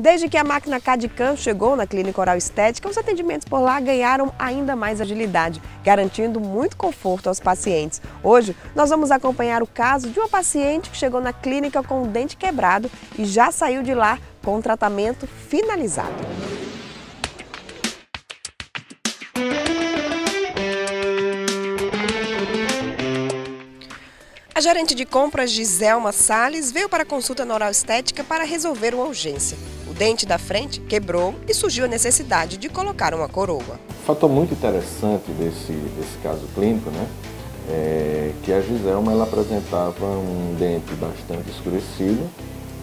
Desde que a máquina CAD-CAM chegou na Clínica Oral Estética, os atendimentos por lá ganharam ainda mais agilidade, garantindo muito conforto aos pacientes. Hoje, nós vamos acompanhar o caso de uma paciente que chegou na clínica com o dente quebrado e já saiu de lá com o tratamento finalizado. A gerente de compras Giselma Sales veio para a consulta na oral estética para resolver uma urgência dente da frente quebrou e surgiu a necessidade de colocar uma coroa. Um fator muito interessante desse, desse caso clínico, né? É que a Giselma ela apresentava um dente bastante escurecido,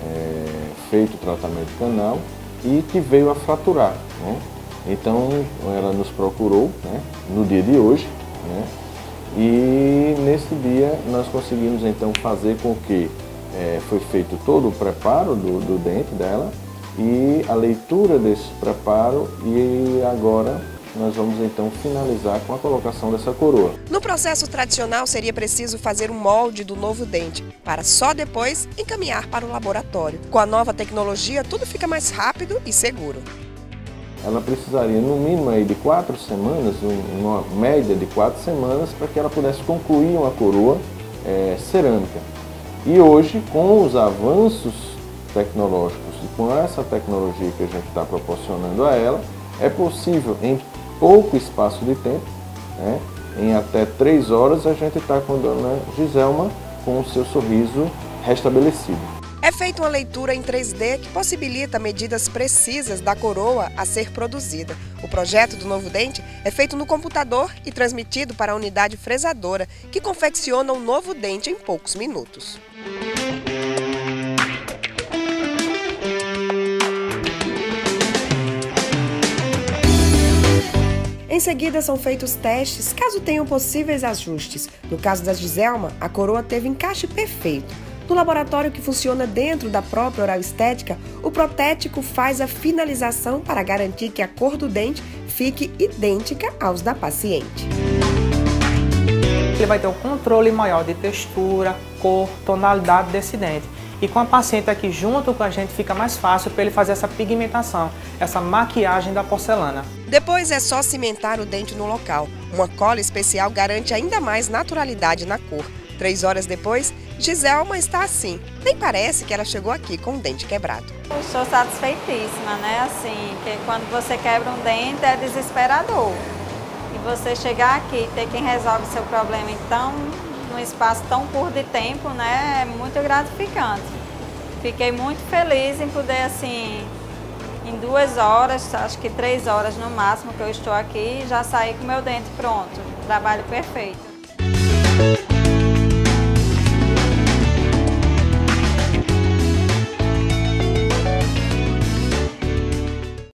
é, feito tratamento canal e que veio a fraturar. Né? Então ela nos procurou né, no dia de hoje né, e nesse dia nós conseguimos então fazer com que é, foi feito todo o preparo do, do dente dela e a leitura desse preparo e agora nós vamos então finalizar com a colocação dessa coroa. No processo tradicional seria preciso fazer um molde do novo dente, para só depois encaminhar para o laboratório. Com a nova tecnologia, tudo fica mais rápido e seguro. Ela precisaria no mínimo aí de quatro semanas, uma média de quatro semanas, para que ela pudesse concluir uma coroa é, cerâmica. E hoje, com os avanços tecnológicos com essa tecnologia que a gente está proporcionando a ela, é possível em pouco espaço de tempo, né, em até três horas, a gente está com a dona Giselma com o seu sorriso restabelecido. É feita uma leitura em 3D que possibilita medidas precisas da coroa a ser produzida. O projeto do novo dente é feito no computador e transmitido para a unidade fresadora, que confecciona o um novo dente em poucos minutos. Em seguida, são feitos testes caso tenham possíveis ajustes. No caso da Giselma, a coroa teve encaixe perfeito. No laboratório que funciona dentro da própria oral estética, o protético faz a finalização para garantir que a cor do dente fique idêntica aos da paciente. Ele vai ter um controle maior de textura, cor, tonalidade desse dente. E com a paciente aqui junto com a gente fica mais fácil para ele fazer essa pigmentação, essa maquiagem da porcelana. Depois é só cimentar o dente no local. Uma cola especial garante ainda mais naturalidade na cor. Três horas depois, Giselma está assim. Nem parece que ela chegou aqui com o dente quebrado. Eu sou satisfeitíssima, né? Assim, que quando você quebra um dente é desesperador. E você chegar aqui e ter quem resolve seu problema então num espaço tão curto de tempo, né, é muito gratificante. Fiquei muito feliz em poder, assim, em duas horas, acho que três horas no máximo que eu estou aqui, já sair com meu dente pronto. Trabalho perfeito.